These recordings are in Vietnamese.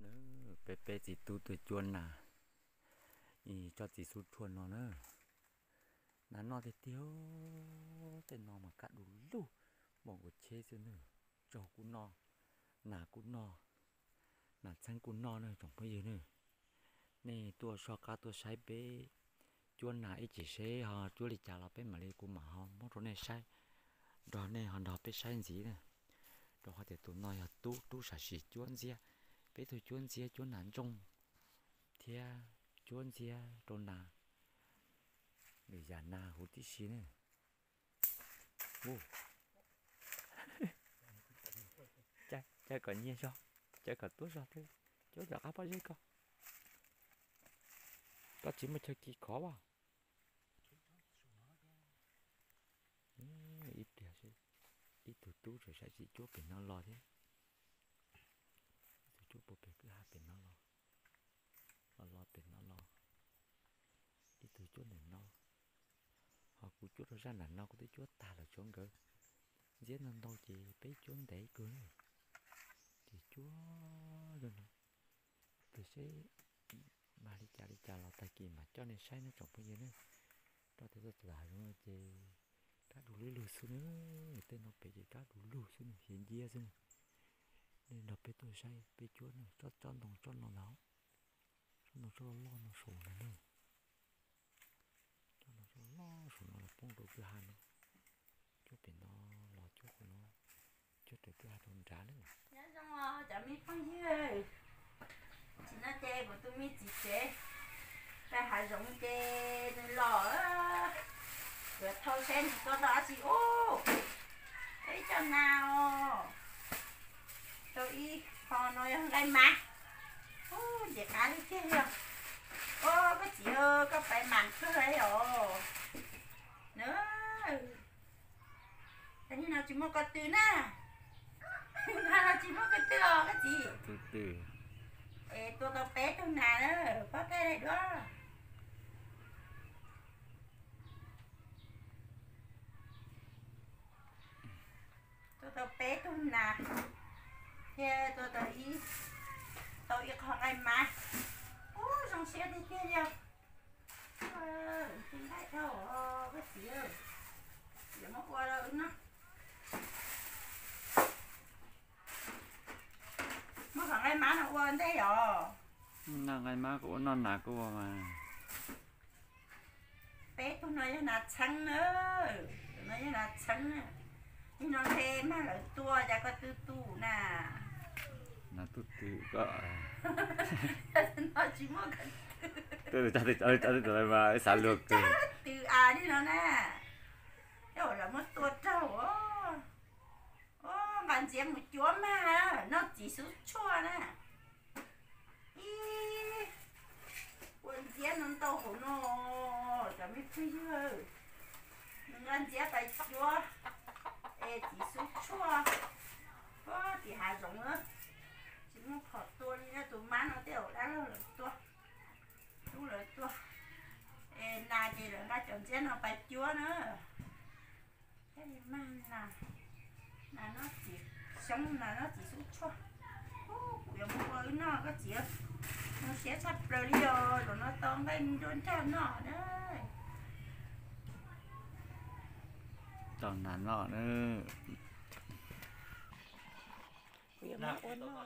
nữa bé bé chỉ tu tu chuồn nà ý cho chỉ su chuồn nó nữa nó nó thì tiêu tên nó mà cắt đủ lu bọn của chế chứ nữa cho cũng no nà cũng no nà chân cũng no nữa chẳng bao giờ nữa nè tua so cá tua sai bé chuồn nà ít chỉ xe ha chuồn đi chả là bé mà đi cũng mà ha mất rồi này sai đó nè họ đọc bé sai gì nè đó họ để tụi nó ya tu tu sa sĩ chuồn gì bé tôi chuồn gì chuồn nản trong thia chuồn gì trôn nà. Người già nà hút tí xí nè. Ô cha cha còn nhiên sao cha còn tốt sao thế chỗ giờ áp bao nhiêu cơ? Ta chỉ một chơi kỳ khó vào. Ừ, ít điểm chứ. Ít tụt tú rồi sẽ chỉ chỗ biển nó lo thế tụt chỗ bộ biển cứ hai biển nó lo lo lo biển nó lo chúa này no. Họ của chúa ra là no của tới chúa, ta là chúa cơ dễ nên đâu chị bé chúa để cười thì chúa rồi nè từ sẽ mà đi chả đi chả là tay kỳ mà. Cho nên sai nó trồng bao nhiêu nữa? Đó thì rất là đúng không chị cá đủ lưỡi lưỡi xuống nữa. Tên nó bị gì? Cá đủ lưỡi xuống, hiện dia xuống nên là bị tôi say bị chúa này cho cho đồng, cho nó nào cho nó cho lo, nó sổ này nữa cho nó cho lo bông đồ thứ hai nữa chút bị nó lo chút của nó. Chút được thứ hai thôn trả nữa nhớ xong rồi chả mi phong chứ. Chỉ nó chê của tôi mi chỉ chê. Cái hải giống chê nó lò á. Rồi thâu sen thì có đó chị. Ô, thấy cho nào? Tôi y họ nói không gai má. Ô, dễ cá đi kia rồi ô cái chị ơi, có phải mặn cứ đấy rồi nữa cái như nào chỉ một cái từ nè nào chỉ một cái từ rồi cái gì? Từ từ Ê, tôi có bé tôi nà nữa có cái này đó. Tôi có bé tôi nà thế tôi có ý tôi ý không ai mà? Ô trong xe đi kia nhau ờ không thấy đâu ờ, cái gì? Ơi giờ mất qua đâu nó ai má nó quên thế rồi nó ngay má của nó nà của mà. Bé tôi nói là trắng nữa. Nói là trắng nhưng nó thêm mà là tua ra có tư tu nè. Nà tu từ có nó chỉ muốn cái tôi cho tôi cho tôi cho mà xả lược từ từ à đi nó nè. Rồi là mất tua trâu ô ô bạn chị một chúa mà nó chỉ số chua nè ý quần chị nó tao của nó chả biết phi chưa ngân chị phải chúa ê chỉ số chua có thì hạ rộng nữa chỉ muốn khó tua đi ra tụi má nó đều đã là tua tú là tua ê na gì rồi na chọn chế nó phải chúa nữa cái gì mà là là nó chỉ sống là nó chỉ xuống cho. Quyển với nó có chị, nó sẽ sắp rồi đi rồi rồi nó tóm lên đôn theo nó đấy. Tóm nắn nó nữa. Quyển với nó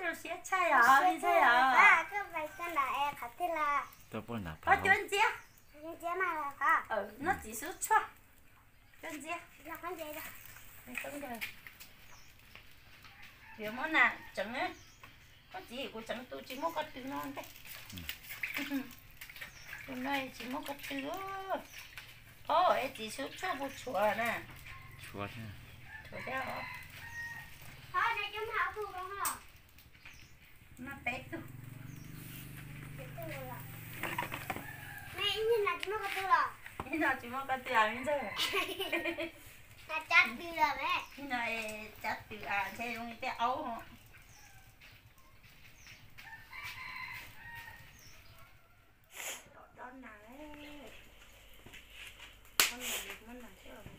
rồi sẽ chạy à? Đi chạy à? ba cứ vậy cái là em khát thế là tôi muốn là có chuyện gì chuyện mà là có. Ừ nó chỉ xuống cho. Chuyện gì là con gì đó? Không được nếu món nè chẳng á. Có gì của chẳng tôi chỉ mua có từ non đấy hôm nay chỉ mua có từ ô ấy chỉ số cho bộ chùa nè. Chùa thế à? chùa đeo thôi để chúng hảo phụ không? Hả mà bé tu Bé tu rồi. mẹ nhìn là chúng mua có từ rồi. Nhìn là chúng nó có từ rồi à, จัดเดือแม่พี่นายจัดเดืออ่ะใช่ตรงนี้ไปเอาเหรอดอนไหนมันไหนมันไหนเชื่อไหม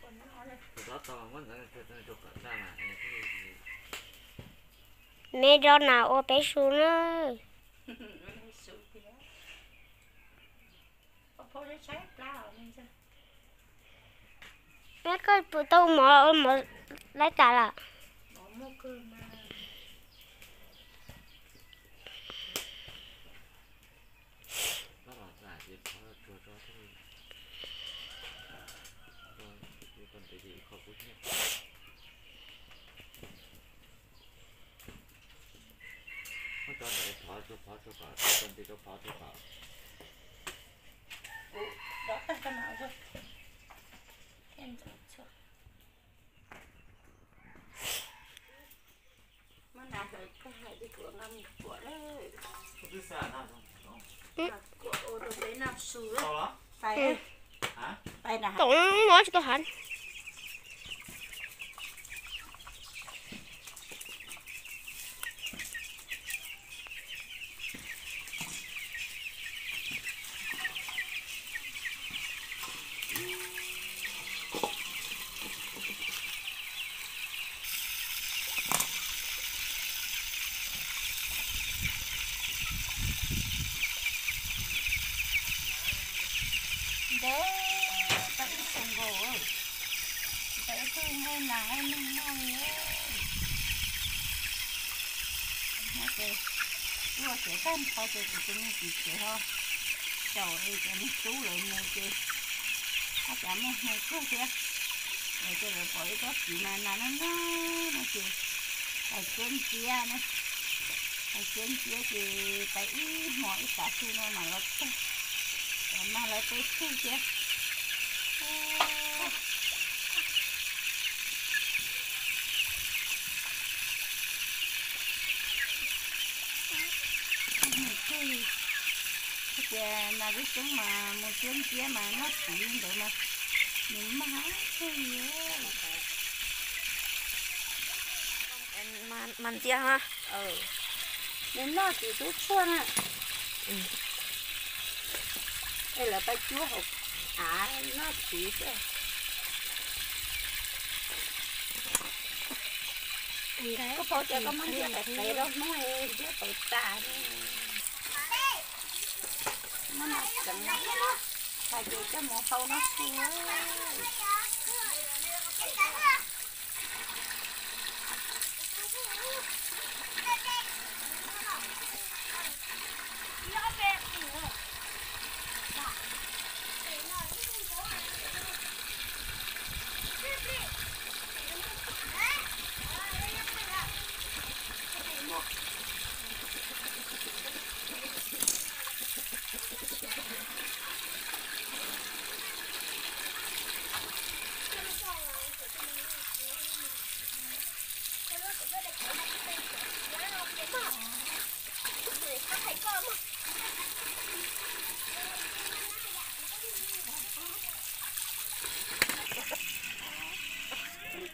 คนนั้นเขาเลยแล้วต่อมันนั่นคือตัวจุกหน้าหนาเนี่ยที่แม่ดอนหนาโอไปสูนเลยสูนไปแล้วพอได้ใช้ปลาหรือไม่ใช่ cho phá còn thì cho phá cho phá tay cái nào rồi? Em chọn chưa? Mà nào rồi có hai cái cửa ngâm của đấy. không biết sao nào không Mà Của ô đồ đấy nào đấy. sao đó Tay hả Tay nào tổng nói cho tôi hẳn Đấy, tay không gỗ. Tay không ngồi nắng em nâng nâng ấy. Nó kìa. Vừa kìa tan cũng kìa kìa thôi. Trời ơi cho nó chú lên này chị Nó chả mẹ mẹ cứ chị Rồi cho rồi bỏ cái có gì mà nó nó nó nó chị Cái chân chia này. Cái chân chia thì cái mỗi cả su nó mà nó tao. Rồi mà lại tới su chị Ô. cái cái là cái chúng mà một chuyến kia mà nó chỉ để mà. Mình má cái gì man man tia ha? Ờ nên nó chỉ tốt xuân à đây là bác chúa học à nó chỉ chứ có bao giờ có món gì phải phải đâu nói chứ tội ta nó nó chẳng tại vì cái mùa khâu nó xua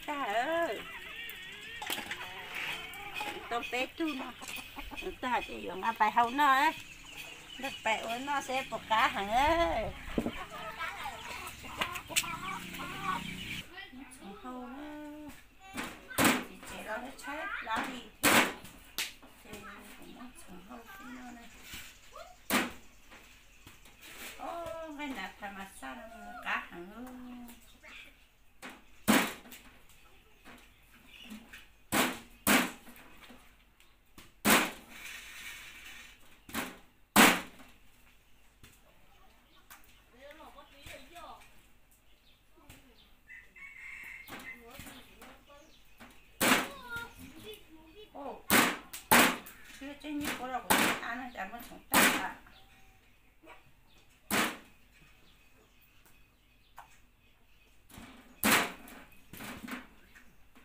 ta ơi. Tao bé tu mà. Ta chỉ dùng ăn bài hậu nó ấy. Được bài ơi nó sẽ bột cá hàng ấy hậu nó chỉ chỉ nó cháy lá đi thì cũng nó trồng hậu cái nó này ô cái nạp thầm mà sao cá hẳn ơi 그게 쟁이 보라고 아는 잘못 정답다.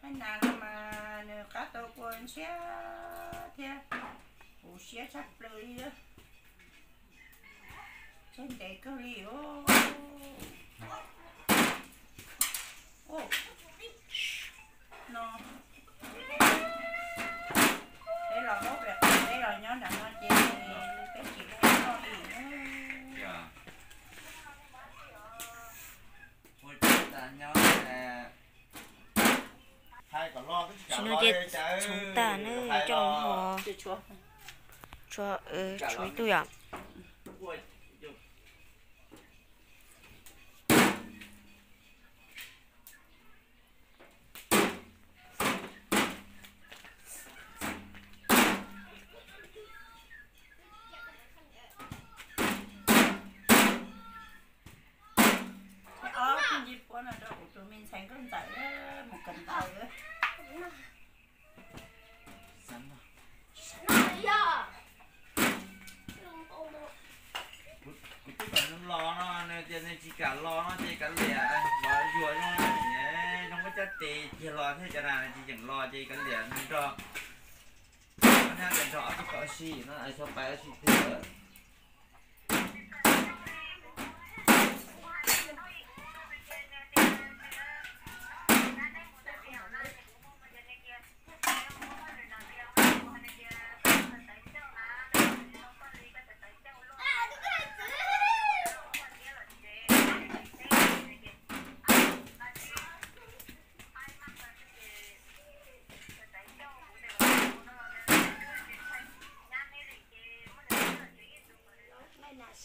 cái nào mà nè cá tô quên xe thế ủ xe sắp lưỡi đó trên đây có liều ô nó co, y, czyli tu ja.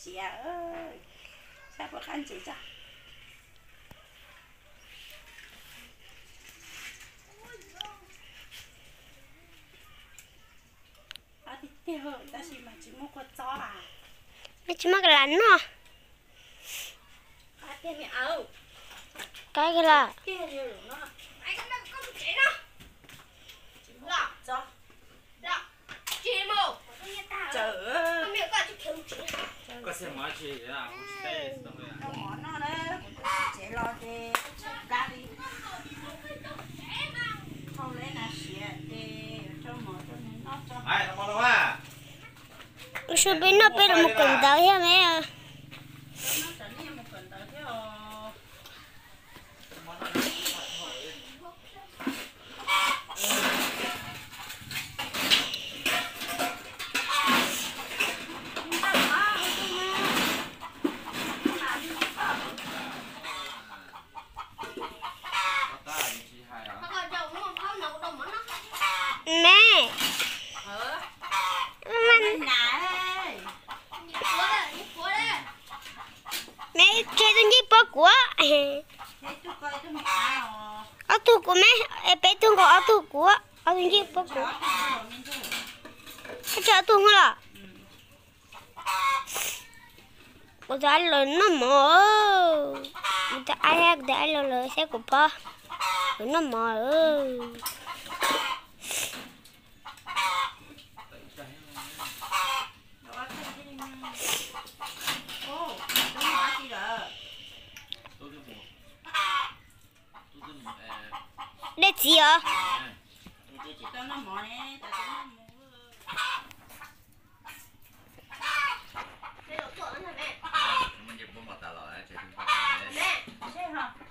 chị à ơi. Sao bác ăn chị cho? Mà chỉ mắc lắn nó Cái cái là Cái cái là Cái cái là Cái cái là chở có xem mọi chuyện à? Không chỉ tay đâu vậy món nó đấy chế đi. Không lấy cho mỏ cho nó cho ai nó mỏ đâu à? Hãy subscribe cho kênh Ghiền Mì Gõ Để không bỏ 거. cha tu không là một cái lợn nó mỏ ai hát đã lợn lợn sẽ của pa nó mỏ Let's see. 你今天没呢？没。我来背。我今天没打到，来这。来，这个。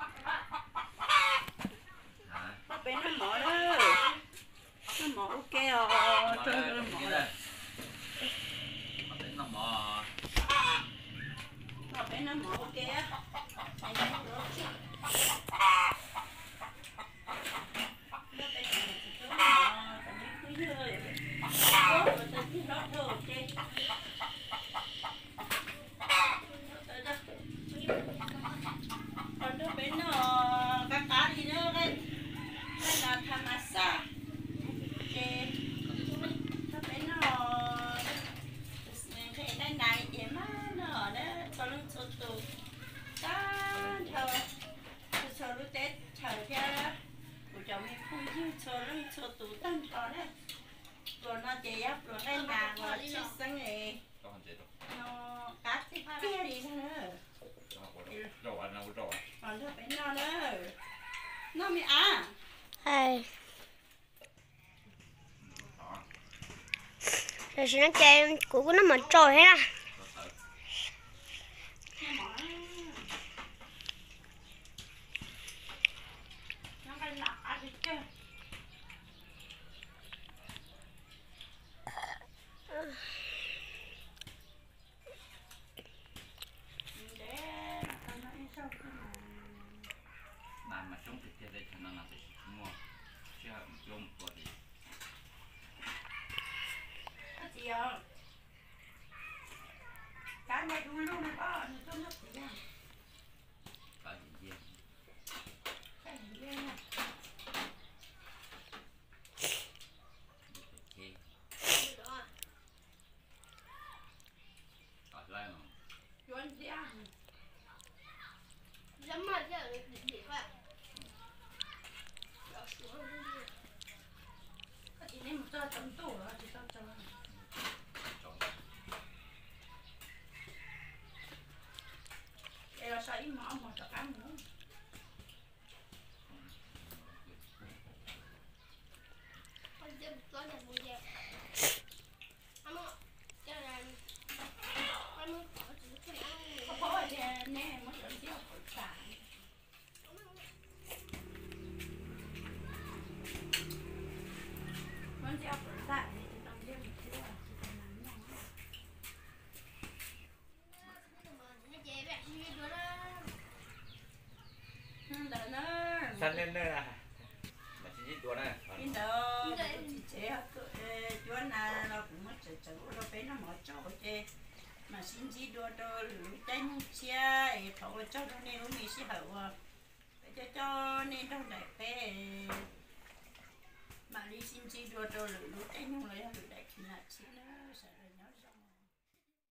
rồi nó chơi? Của nó mà trôi hết à kia cái này đu luôn này bao nó cho nó thì ra có gì gì cái gì đây nè ok ở lại mà chuẩn ra Dám mà chứ là gì vậy? Đó xuống đi. cái gì này một cho chấm tủ rồi thì cho cho trong đây là sao ít mỏ mà cho ăn nữa Con chưa có nhà mua về. Anh ạ, cho là con muốn có chỉ cái ăn có bỏ thì nè mới cho tiêu khẩu sản Con treo khẩu sản thì trong đêm một chưa chỉ cần nắng nhau nó dễ bẹt như đó đó. đỡ nó nên nên là mà ờ. chỉ chỉ đùa này in đâu chị chế chúa na nó cũng mất chữ chữ nó phải nó mở chỗ chứ. Mà xin chỉ đua đồ, lũ chân chia ấy thầu cho nó nên nó mi sĩ hậu à. cho cho nên trong đại phê mà đi xin chỉ đua đồ, lũ đánh không lấy